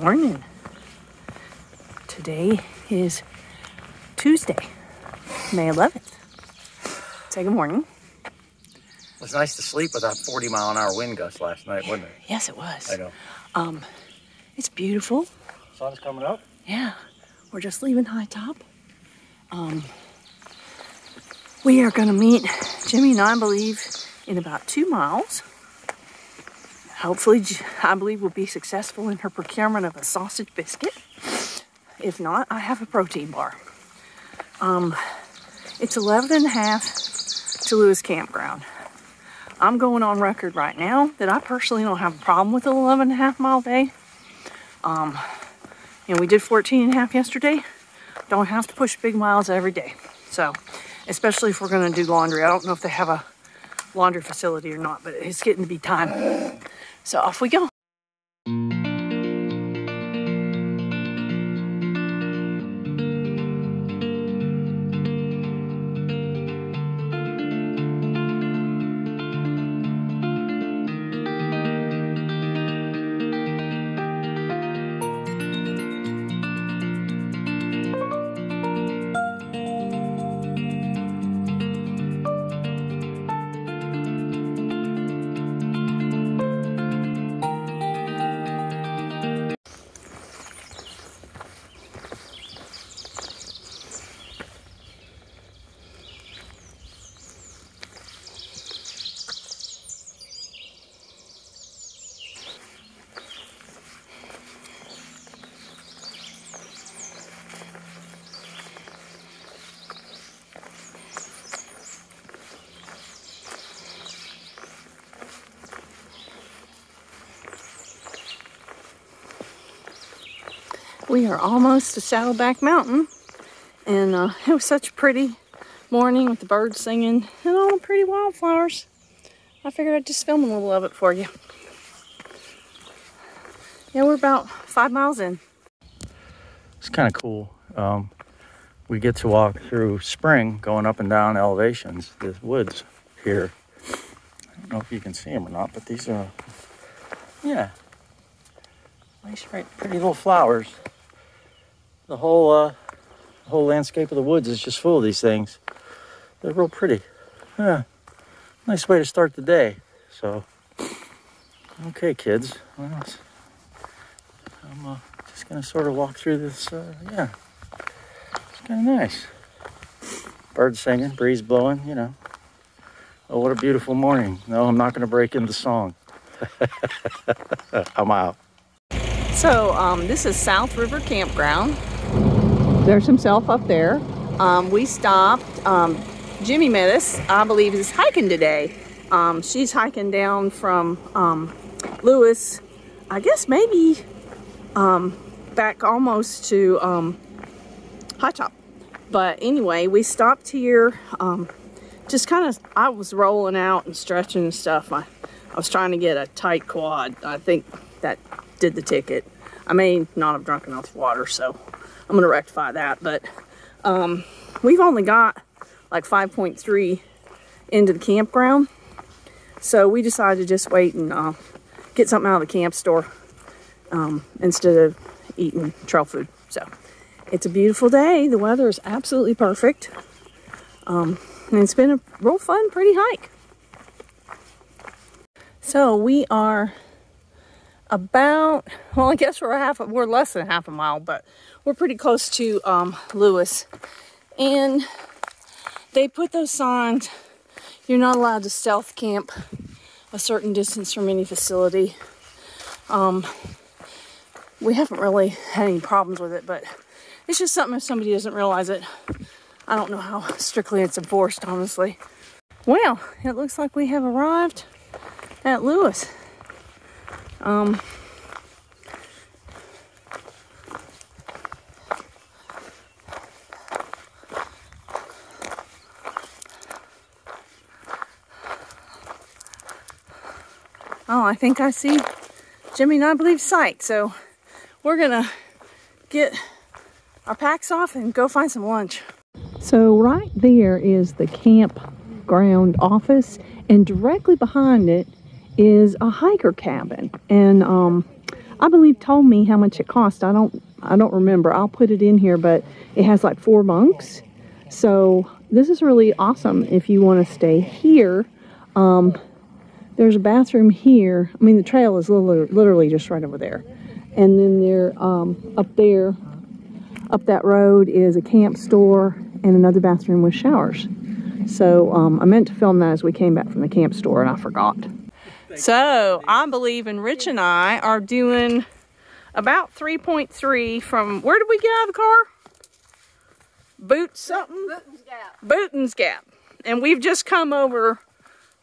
morning. Today is Tuesday, May 11th. Say good morning. It was nice to sleep with that 40 mile an hour wind gust last night, wasn't it? Yes, it was. I know. Um, it's beautiful. Sun's coming up. Yeah, we're just leaving High Top. Um, we are going to meet Jimmy and I Believe in about two miles. Hopefully, I Believe we'll be successful in her procurement of a sausage biscuit. If not, I have a protein bar. Um, it's 11 and a half to Lewis Campground. I'm going on record right now that I personally don't have a problem with an 11 and a half mile day. Um, and we did 14 and a half yesterday. Don't have to push big miles every day. So, especially if we're going to do laundry. I don't know if they have a laundry facility or not, but it's getting to be time. So off we go. We are almost to Saddleback Mountain. And uh, it was such a pretty morning with the birds singing and all the pretty wildflowers. I figured I'd just film a little of it for you. Yeah, we're about five miles in. It's kind of cool. Um, we get to walk through spring going up and down elevations, the woods here. I don't know if you can see them or not, but these are, yeah, nice, right, pretty little flowers. The whole, uh, the whole landscape of the woods is just full of these things. They're real pretty. Yeah, nice way to start the day. So, okay, kids. I'm uh, just gonna sort of walk through this. Uh, yeah, it's kind of nice. Birds singing, breeze blowing. You know. Oh, what a beautiful morning. No, I'm not gonna break into song. I'm out. So um, this is South River Campground. There's himself up there. Um, we stopped. Um, Jimmy met us. I Believe is hiking today. Um, she's hiking down from um, Lewis. I guess maybe um, back almost to um, High Top. But anyway, we stopped here. Um, just kind of, I was rolling out and stretching and stuff. I, I was trying to get a tight quad. I think that did the ticket. I may not have drunk enough water, so I'm gonna rectify that. But um, we've only got like 5.3 into the campground, so we decided to just wait and uh, get something out of the camp store um, instead of eating trail food. So it's a beautiful day. The weather is absolutely perfect, um, and it's been a real fun, pretty hike. So we are about well i guess we're half we're less than half a mile but we're pretty close to um, lewis. And they put those signs you're not allowed to stealth camp a certain distance from any facility. Um, we haven't really had any problems with it but it's just something if somebody doesn't realize it. I don't know how strictly it's enforced honestly. Well it looks like we have arrived at lewis. Um, I think I see Jimmy and I Believe sight. So we're gonna get our packs off and go find some lunch. So right there is the campground office and directly behind it is a hiker cabin. And um, I Believe told me how much it cost. I don't I don't remember. I'll put it in here, but it has like four bunks. So this is really awesome if you want to stay here. Um, there's a bathroom here. I mean, the trail is literally, literally just right over there. And then there, um, up there, up that road is a camp store and another bathroom with showers. So um, I meant to film that as we came back from the camp store and I forgot. So I Believe in Rich and I are doing about 3.3 from, where did we get out of the car? Boot something? Gap. Bootens Gap. And we've just come over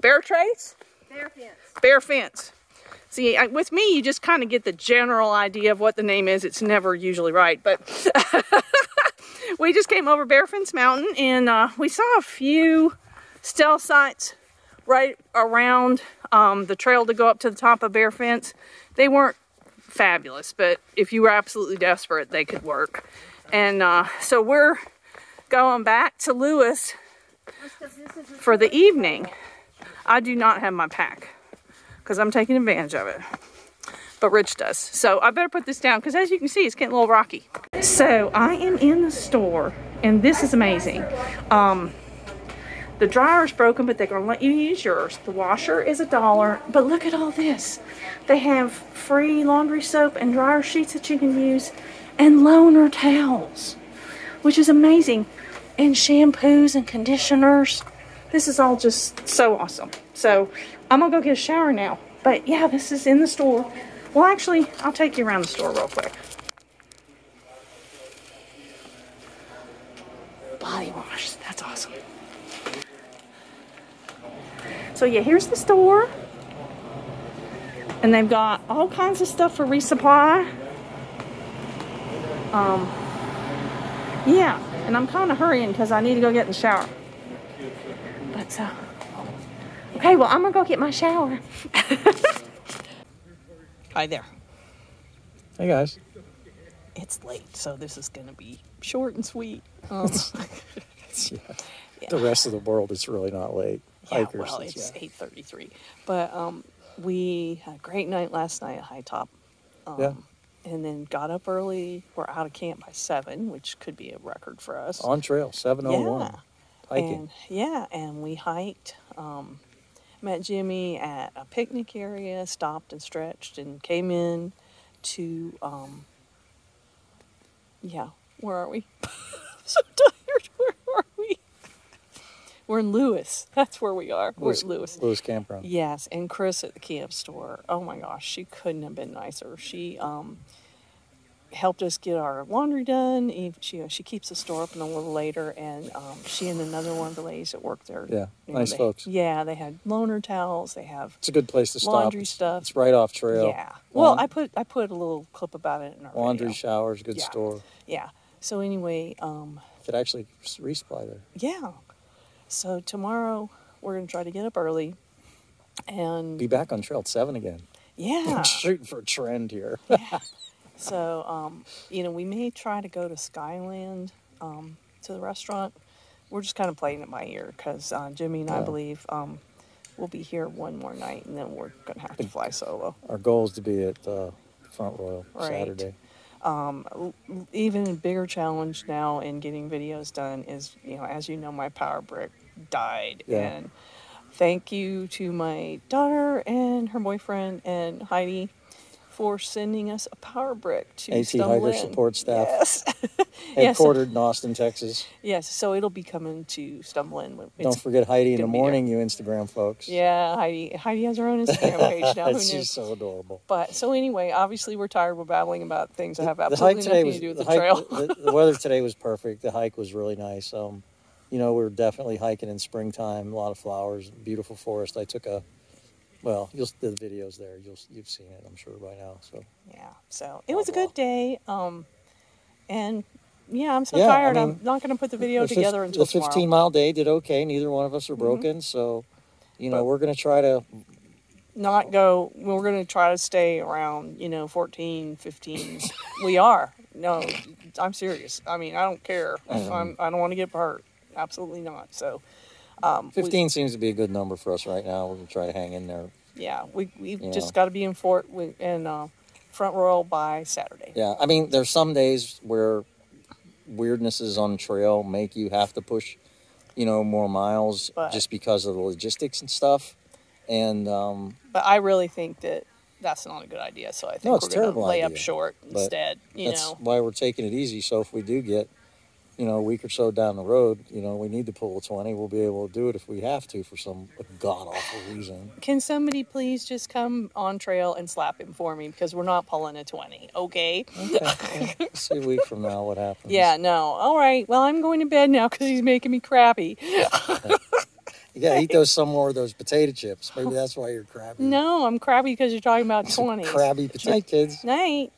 Bear Trace? Bear fence. Bear Fence. See, I, with me, you just kind of get the general idea of what the name is. It's never usually right, but we just came over Bear Fence Mountain and uh, we saw a few stealth sites right around um, the trail to go up to the top of Bear Fence. They weren't fabulous, but if you were absolutely desperate, they could work. And uh, so we're going back to Lewis Just 'cause this is a for the evening. I do not have my pack because I'm taking advantage of it. But Rich does. So I better put this down because as you can see, it's getting a little rocky. So I am in the store and this is amazing. Um, the is broken, but they're gonna let you use yours. The washer is a dollar, but look at all this. They have free laundry soap and dryer sheets that you can use and loaner towels, which is amazing. And shampoos and conditioners. This is all just so awesome. So I'm gonna go get a shower now. But yeah, this is in the store. Well, actually, I'll take you around the store real quick. Body wash. That's awesome. So yeah, here's the store. And they've got all kinds of stuff for resupply. Um, yeah, and I'm kind of hurrying because I need to go get in the shower. But uh, okay, well I'm gonna go get my shower. Hi there. Hey guys. It's late, so this is gonna be short and sweet. Um, Yeah. The rest of the world is really not late. yeah, Hikers, well, it's- it's yeah. eight thirty-three, but um, we had a great night last night at High Top. Um, Yeah. And then got up early. We're out of camp by seven, which could be a record for us. On trail, 701. Yeah. Hiking. And yeah, and we hiked. Um, met Jimmy at a picnic area, stopped and stretched, and came in to. Um, yeah, where are we? I'm so tired. Where are we? We're in Lewis. That's where we are. We're Lewis, at Lewis. Lewis Campground. Yes, and Chris at the camp store. Oh my gosh, she couldn't have been nicer. She um, helped us get our laundry done. Eve- She she keeps the store open a little later, and um, she and another one of the ladies that work there. Yeah, you know, nice they- folks. Yeah, they had loaner towels. They have It's a good place to stop. Laundry stuff. It's right off trail. yeah. Well, I put I put a little clip about it in our laundry, video. showers, good Yeah. store. Yeah. So anyway, um, Could actually resupply there. yeah. So tomorrow we're gonna try to get up early, and Be back on trail at seven again. yeah. Shooting for a trend here. So, um, you know, we may try to go to Skyland um, to the restaurant. We're just kind of playing it by ear because uh, Jimmy and I Yeah. believe um, we'll be here one more night and then we're going to have to fly solo. Our goal is to be at uh, Front Royal Right. Saturday. Um, even a bigger challenge now in getting videos done is, you know, as you know, my power brick died. Yeah. And thank you to my daughter and her boyfriend and Heidi for sending us a power brick to AT stumble support staff. Yes. Yes. Headquartered in Austin, Texas. Yes, so it'll be coming to stumble in. Don't forget Heidi in the gonna be there. morning, you Instagram folks. yeah, Heidi. Heidi has her own Instagram page now. Who knew? She's so adorable. But so anyway, obviously we're tired We're babbling about things that have the absolutely nothing was to do with the, the, hike, trail. the, the weather today was perfect. The hike was really nice. Um, you know, we are definitely hiking in springtime. A lot of flowers, beautiful forest. I took a, well, you'll the videos there. You'll you've seen it, I'm sure by now. So yeah, so it was a Blah, good day. Um, and yeah, I'm so Yeah, I tired. mean, I'm not going to put the video the, fif- together until the 15 tomorrow. Mm-hmm. mile day did okay. Neither one of us are broken. So, you know, But- we're gonna try to. Not go. We're going to try to stay around. You know, 14, 15. we are. No, I'm serious. I mean, I don't care. Um, I'm, I don't want to get hurt. Absolutely not. So. Um, we- 15 seems to be a good number for us right now. We're gonna try to hang in there. yeah, we we Yeah. just got to be in Fort we, and uh, Front Royal by Saturday. Yeah, I mean, there's some days where weirdnesses on trail make you have to push, you know, more miles But- just because of the logistics and stuff. And um, But I really think that that's not a good idea. So I think it's we're a going to terrible lay up idea. short But instead. You that's know, why we're taking it easy. So if we do get, you know, a week or so down the road, you know, we need to pull a 20, we'll be able to do it if we have to for some god awful reason. can somebody please just come on trail and slap him for me because we're not pulling a twenty, okay? Okay, well, see a week from now what happens. Yeah, no. All right. Well, I'm going to bed now because he's making me crappy. You gotta eat those some more of those potato chips. Maybe that's why you're crabby. No, I'm crappy because you're talking about twenty. Crabby potato kids. Night.